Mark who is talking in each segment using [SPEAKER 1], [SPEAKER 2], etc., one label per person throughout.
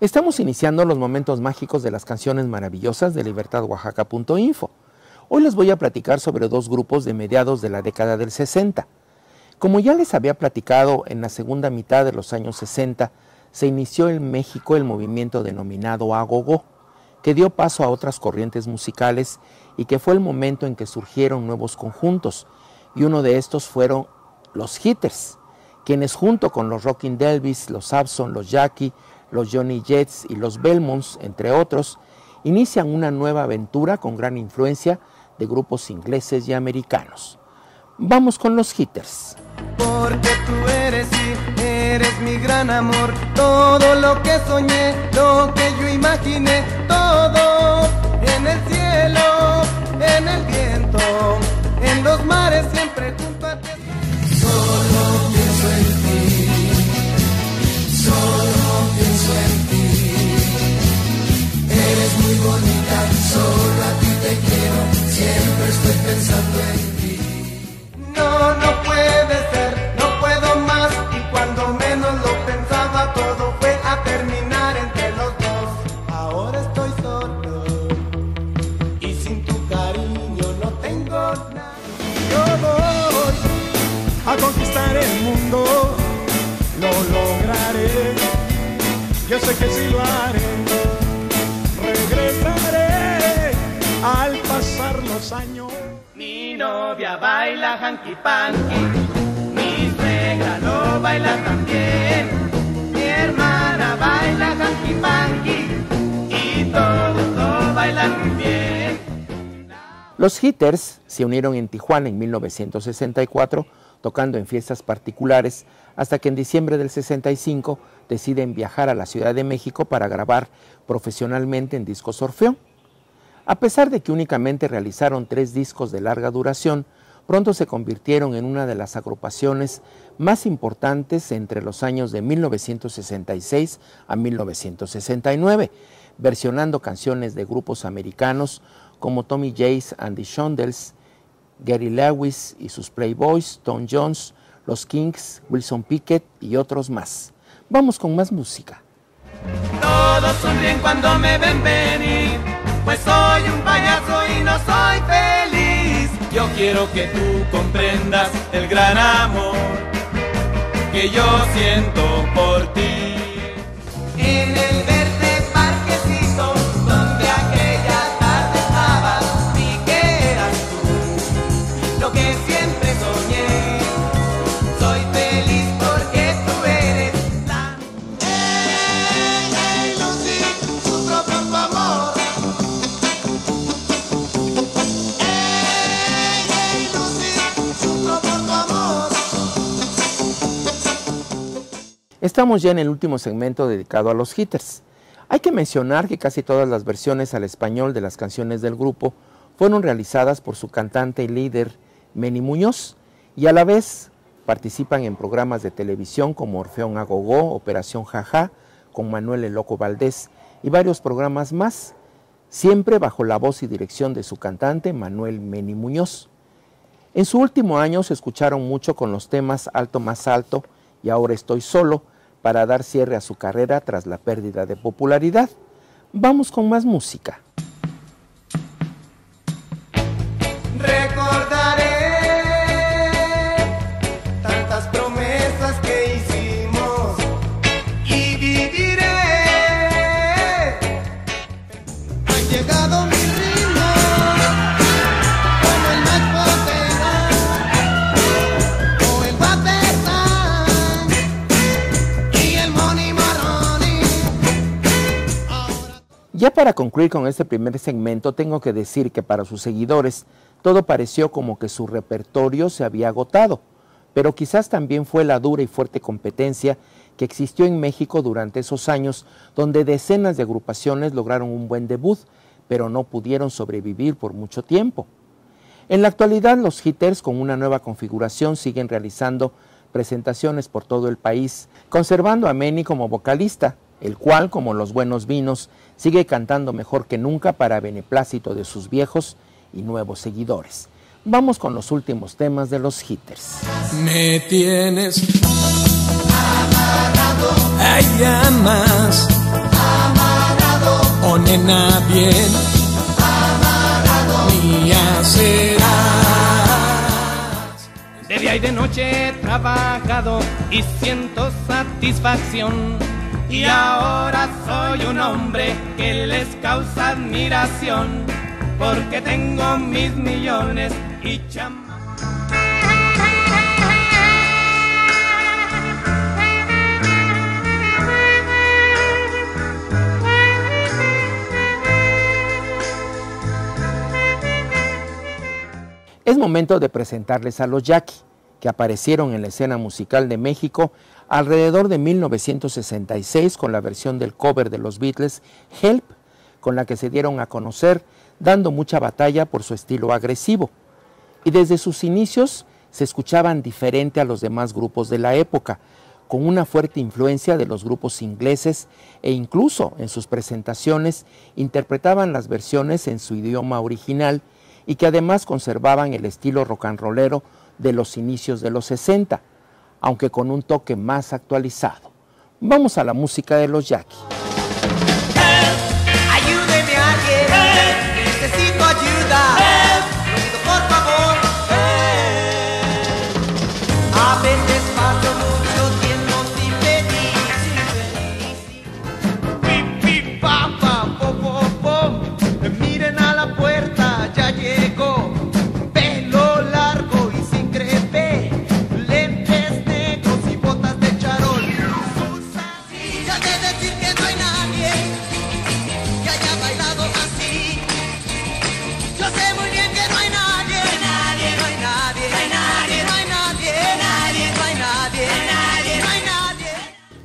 [SPEAKER 1] Estamos iniciando los momentos mágicos de las canciones maravillosas de libertadoaxaca.info. Hoy les voy a platicar sobre dos grupos de mediados de la década del 60. Como ya les había platicado, en la segunda mitad de los años 60 se inició en México el movimiento denominado Agogó, que dio paso a otras corrientes musicales y que fue el momento en que surgieron nuevos conjuntos, y uno de estos fueron los Hitters, quienes junto con los Rocking Delvis, los Abson, los Jackie, los Johnny Jets y los Belmonts, entre otros, inician una nueva aventura con gran influencia de grupos ingleses y americanos. Vamos con los hitters.
[SPEAKER 2] Porque tú eres y eres mi gran amor, todo lo que soñé, lo que yo imaginé, todo en el cielo, en el viento, en los mares siempre junto a ti. Solo pienso en ti, solo solo a ti te quiero, siempre estoy pensando en ti. No, no puede ser, no puedo más. Y cuando menos lo pensaba, todo fue a terminar entre los dos. Ahora estoy solo y sin tu cariño no tengo nada. Yo voy a conquistar el mundo, lo lograré. Yo sé que sí lo haré. Los años. Mi novia baila mi baila también, mi hermana baila.
[SPEAKER 1] Los Hitters se unieron en Tijuana en 1964, tocando en fiestas particulares, hasta que en diciembre del 65 deciden viajar a la Ciudad de México para grabar profesionalmente en Discos Orfeón. A pesar de que únicamente realizaron tres discos de larga duración, pronto se convirtieron en una de las agrupaciones más importantes entre los años de 1966 a 1969, versionando canciones de grupos americanos como Tommy Jace and the Shondells, Gary Lewis y sus Playboys, Tom Jones, Los Kings, Wilson Pickett y otros más. Vamos con más música.
[SPEAKER 2] Todos cuando me ven venir, pues soy un payaso y no soy feliz. Yo quiero que tú comprendas el gran amor que yo siento por ti. En el verde parquecito donde aquella tarde estabas, vi que eras tú lo que siempre soñé.
[SPEAKER 1] Estamos ya en el último segmento dedicado a los hitters. Hay que mencionar que casi todas las versiones al español de las canciones del grupo fueron realizadas por su cantante y líder Meni Muñoz y a la vez participan en programas de televisión como Orfeón Agogó, Operación Jaja, con Manuel el Loco Valdés y varios programas más, siempre bajo la voz y dirección de su cantante Manuel Meni Muñoz. En su último año se escucharon mucho con los temas Alto más Alto y Ahora estoy solo para dar cierre a su carrera tras la pérdida de popularidad. Vamos con más música. Ya para concluir con este primer segmento, tengo que decir que para sus seguidores todo pareció como que su repertorio se había agotado, pero quizás también fue la dura y fuerte competencia que existió en México durante esos años, donde decenas de agrupaciones lograron un buen debut, pero no pudieron sobrevivir por mucho tiempo. En la actualidad, los hitters con una nueva configuración siguen realizando presentaciones por todo el país, conservando a Manny como vocalista, el cual, como los buenos vinos, sigue cantando mejor que nunca para beneplácito de sus viejos y nuevos seguidores. Vamos con los últimos temas de los hitters.
[SPEAKER 2] Me tienes amarrado, hay llamas
[SPEAKER 3] nena bien, amarrado mía serás.
[SPEAKER 2] De día y de noche he trabajado y siento satisfacción. Y ahora soy un hombre que les causa admiración, porque tengo mis millones y cham
[SPEAKER 1] Es momento de presentarles a los Jackie, que aparecieron en la escena musical de México alrededor de 1966 con la versión del cover de los Beatles Help, con la que se dieron a conocer, dando mucha batalla por su estilo agresivo. Y desde sus inicios se escuchaban diferente a los demás grupos de la época, con una fuerte influencia de los grupos ingleses e incluso en sus presentaciones interpretaban las versiones en su idioma original y que además conservaban el estilo rock and rollero de los inicios de los 60, aunque con un toque más actualizado. Vamos a la música de los Jackie.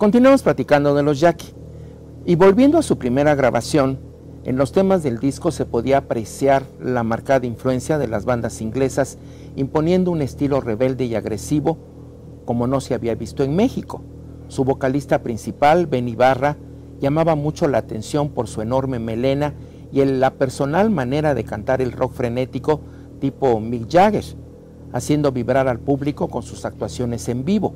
[SPEAKER 1] Continuamos platicando de los Jackie. Y volviendo a su primera grabación, en los temas del disco se podía apreciar la marcada influencia de las bandas inglesas, imponiendo un estilo rebelde y agresivo como no se había visto en México. Su vocalista principal, Ben Ibarra, llamaba mucho la atención por su enorme melena y en la personal manera de cantar el rock frenético tipo Mick Jagger, haciendo vibrar al público con sus actuaciones en vivo.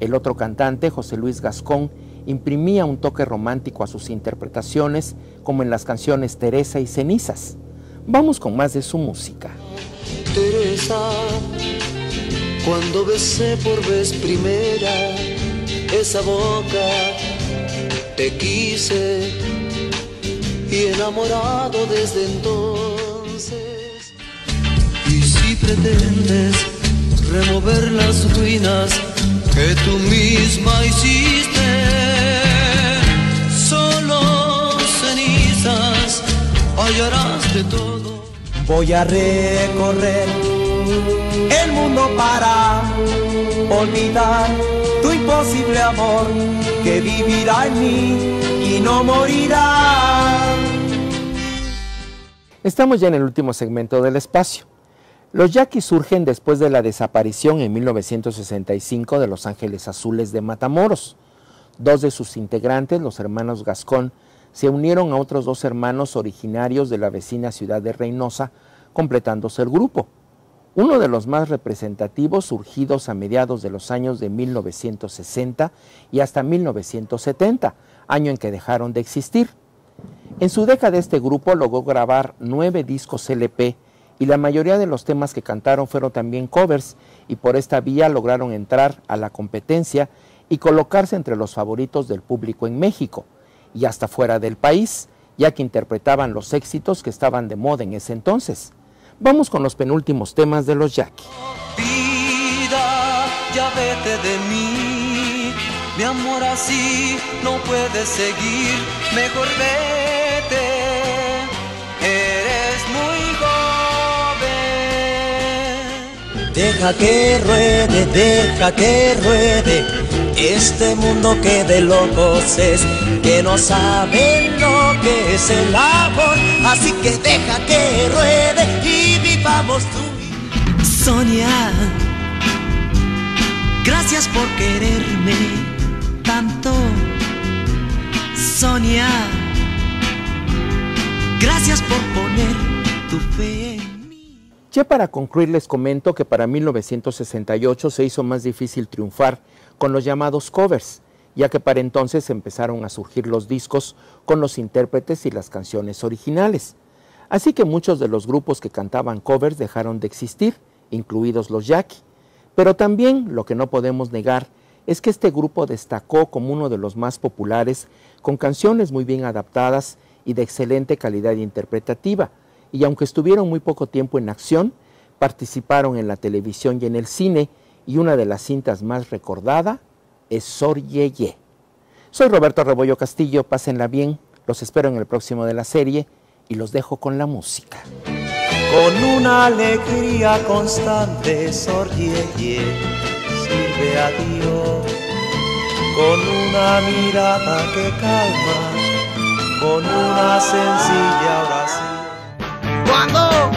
[SPEAKER 1] El otro cantante, José Luis Gascón, imprimía un toque romántico a sus interpretaciones, como en las canciones Teresa y Cenizas. Vamos con más de su música.
[SPEAKER 4] Teresa, cuando besé por vez primera esa boca, te quise y enamorado desde entonces. Y si pretendes remover las ruinas que tú misma hiciste, solo cenizas hallarás de todo.
[SPEAKER 5] Voy a recorrer el mundo para olvidar imposible amor que vivirá en mí y no morirá.
[SPEAKER 1] Estamos ya en el último segmento del espacio. Los Yaquis surgen después de la desaparición en 1965 de Los Ángeles Azules de Matamoros. Dos de sus integrantes, los hermanos Gascón, se unieron a otros dos hermanos originarios de la vecina ciudad de Reynosa, completándose el grupo. Uno de los más representativos surgidos a mediados de los años de 1960 y hasta 1970, año en que dejaron de existir. En su década este grupo logró grabar nueve discos LP y la mayoría de los temas que cantaron fueron también covers y por esta vía lograron entrar a la competencia y colocarse entre los favoritos del público en México y hasta fuera del país, ya que interpretaban los éxitos que estaban de moda en ese entonces. Vamos con los penúltimos temas de los Jackie.
[SPEAKER 4] Vida, ya vete de mí. Mi amor así no puede seguir. Mejor vete. Eres muy joven.
[SPEAKER 5] Deja que ruede, deja que ruede. Este mundo que de locos es, que no saben lo que es el amor. Así que deja que ruede y vivamos tú.
[SPEAKER 6] Sonia, gracias por quererme tanto. Sonia, gracias por poner tu fe en mí.
[SPEAKER 1] Ya para concluir les comento que para 1968 se hizo más difícil triunfar con los llamados covers, ya que para entonces empezaron a surgir los discos con los intérpretes y las canciones originales. Así que muchos de los grupos que cantaban covers dejaron de existir, incluidos los Jackie. Pero también lo que no podemos negar es que este grupo destacó como uno de los más populares, con canciones muy bien adaptadas y de excelente calidad interpretativa, y aunque estuvieron muy poco tiempo en acción, participaron en la televisión y en el cine, y una de las cintas más recordada es Sor Yeye. Soy Roberto Rebollo Castillo, pásenla bien, los espero en el próximo de la serie y los dejo con la música.
[SPEAKER 4] Con una alegría constante sonríe, sirve a Dios. Con una mirada que calma, con una sencilla oración. Cuando